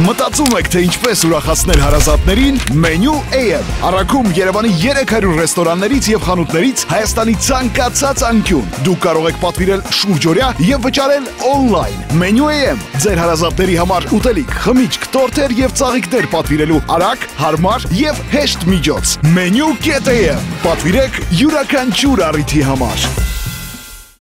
Մտածում եք, թե ինչպես ուրախացնել հարազատներին մենյու AM։ Արագում Երևանի 300 ռեստորաններից եւ խանութներից Հայաստանի ցանկացած անկյուն։ Դուք կարող եք պատվիրել շուրջօրյա եւ վճարել on-line։ Մենյու AM ձեր հարազատների համար ուտելիք, խմիչք, տորթեր եւ ծաղիկներ պատվիրելու արագ, հարմար եւ հեշտ միջոց։ Մենյու.am Պատվիրեք յուրաքանչյուր առիթի համար։